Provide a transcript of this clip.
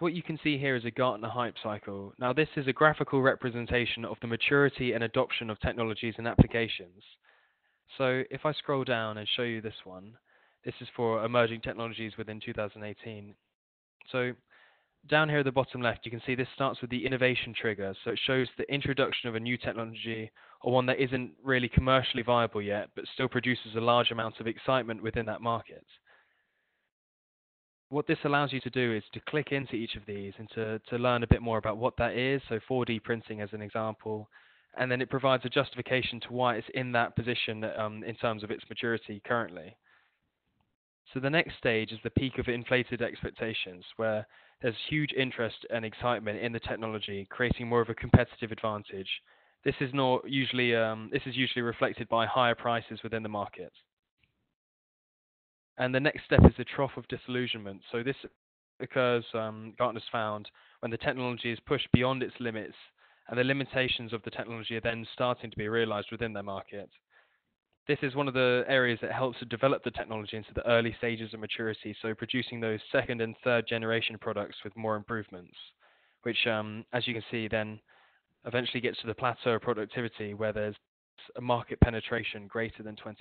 What you can see here is a Gartner hype cycle. Now this is a graphical representation of the maturity and adoption of technologies and applications. So if I scroll down and show you this one, this is for emerging technologies within 2018. So down here at the bottom left, you can see this starts with the innovation trigger. So it shows the introduction of a new technology or one that isn't really commercially viable yet, but still produces a large amount of excitement within that market. What this allows you to do is to click into each of these and to, to learn a bit more about what that is. So 4D printing as an example, and then it provides a justification to why it's in that position um, in terms of its maturity currently. So the next stage is the peak of inflated expectations, where there's huge interest and excitement in the technology, creating more of a competitive advantage. This is not usually um, this is usually reflected by higher prices within the market. And the next step is the trough of disillusionment. So this occurs, um, Gartner's found, when the technology is pushed beyond its limits, and the limitations of the technology are then starting to be realized within their market. This is one of the areas that helps to develop the technology into the early stages of maturity, so producing those second and third generation products with more improvements, which, um, as you can see, then eventually gets to the plateau of productivity where there's a market penetration greater than 20%.